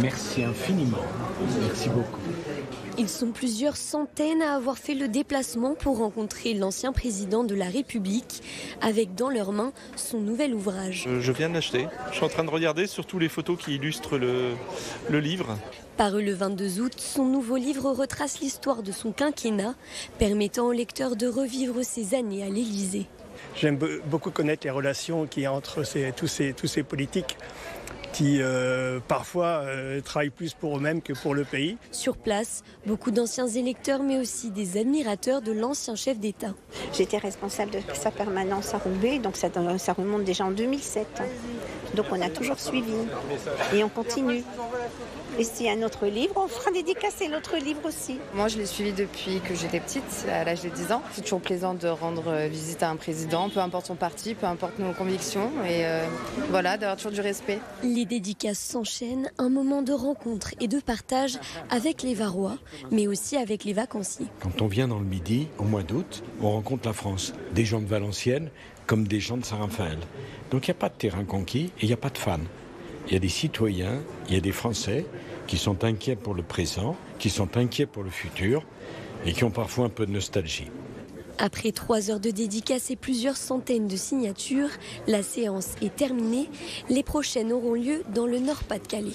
Merci infiniment. Merci beaucoup. Ils sont plusieurs centaines à avoir fait le déplacement pour rencontrer l'ancien président de la République, avec dans leurs mains son nouvel ouvrage. Je viens de l'acheter. Je suis en train de regarder surtout les photos qui illustrent le, le livre. Paru le 22 août, son nouveau livre retrace l'histoire de son quinquennat, permettant au lecteur de revivre ses années à l'Élysée. J'aime beaucoup connaître les relations qu'il y a entre ces, tous, ces, tous ces politiques qui euh, parfois euh, travaillent plus pour eux-mêmes que pour le pays. Sur place, beaucoup d'anciens électeurs, mais aussi des admirateurs de l'ancien chef d'État. J'étais responsable de sa permanence à Roubaix, donc ça, ça remonte déjà en 2007. Donc on a toujours suivi et on continue. Et s'il y a un autre livre, on fera dédicacer l'autre livre aussi. Moi, je l'ai suivi depuis que j'étais petite, à l'âge de 10 ans. C'est toujours plaisant de rendre visite à un président, peu importe son parti, peu importe nos convictions, et euh, voilà, d'avoir toujours du respect. Les dédicaces s'enchaînent, un moment de rencontre et de partage avec les Varois, mais aussi avec les vacanciers. Quand on vient dans le Midi, au mois d'août, on rencontre la France, des gens de Valenciennes comme des gens de Saint-Raphaël. Donc il n'y a pas de terrain conquis et il n'y a pas de fans. Il y a des citoyens, il y a des Français qui sont inquiets pour le présent, qui sont inquiets pour le futur et qui ont parfois un peu de nostalgie. Après trois heures de dédicaces et plusieurs centaines de signatures, la séance est terminée. Les prochaines auront lieu dans le Nord-Pas-de-Calais.